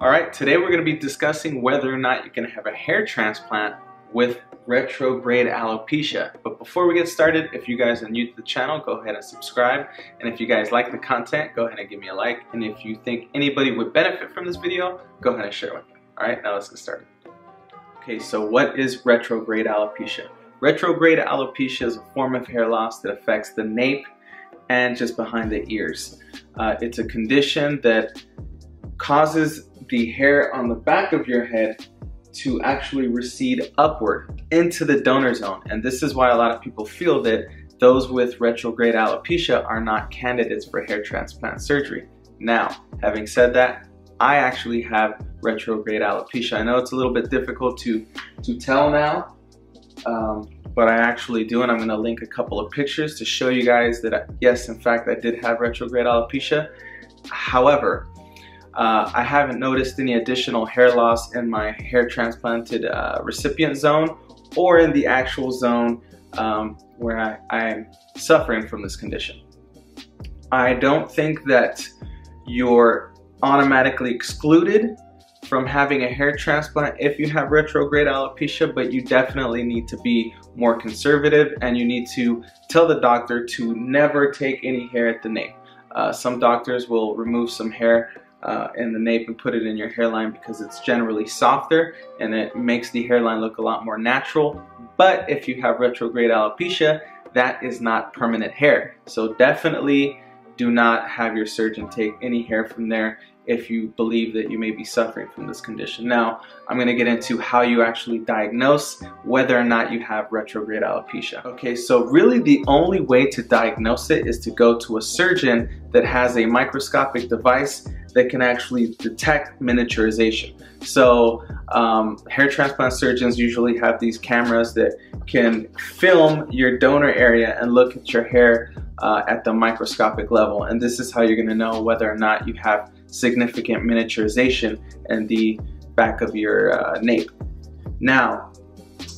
All right, today we're going to be discussing whether or not you can have a hair transplant with retrograde alopecia. But before we get started, if you guys are new to the channel, go ahead and subscribe. And if you guys like the content, go ahead and give me a like. And if you think anybody would benefit from this video, go ahead and share with them. All right, now let's get started. Okay, so what is retrograde alopecia? Retrograde alopecia is a form of hair loss that affects the nape and just behind the ears. Uh, it's a condition that causes the hair on the back of your head to actually recede upward into the donor zone. And this is why a lot of people feel that those with retrograde alopecia are not candidates for hair transplant surgery. Now, having said that, I actually have retrograde alopecia. I know it's a little bit difficult to, to tell now, um, but I actually do, and I'm gonna link a couple of pictures to show you guys that, yes, in fact, I did have retrograde alopecia. However, uh, I haven't noticed any additional hair loss in my hair transplanted uh, recipient zone or in the actual zone um, where I, am suffering from this condition. I don't think that you're automatically excluded from having a hair transplant if you have retrograde alopecia, but you definitely need to be more conservative and you need to tell the doctor to never take any hair at the nape. Uh, some doctors will remove some hair uh, in the nape and put it in your hairline because it's generally softer and it makes the hairline look a lot more natural. But if you have retrograde alopecia, that is not permanent hair. So definitely do not have your surgeon take any hair from there if you believe that you may be suffering from this condition. Now, I'm going to get into how you actually diagnose whether or not you have retrograde alopecia. Okay, so really the only way to diagnose it is to go to a surgeon that has a microscopic device that can actually detect miniaturization. So um, hair transplant surgeons usually have these cameras that can film your donor area and look at your hair uh, at the microscopic level. And this is how you're gonna know whether or not you have significant miniaturization in the back of your uh, nape. Now,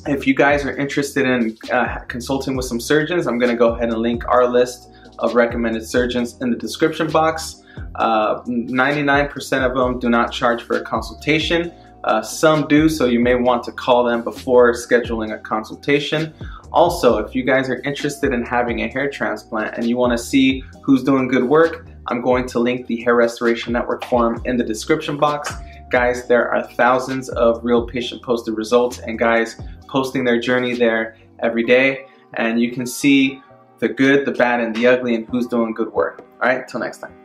if you guys are interested in uh, consulting with some surgeons, I'm gonna go ahead and link our list of recommended surgeons in the description box. 99% uh, of them do not charge for a consultation. Uh, some do, so you may want to call them before scheduling a consultation. Also, if you guys are interested in having a hair transplant and you want to see who's doing good work, I'm going to link the Hair Restoration Network forum in the description box. Guys, there are thousands of real patient posted results and guys posting their journey there every day. And you can see the good, the bad, and the ugly and who's doing good work. All right, till next time.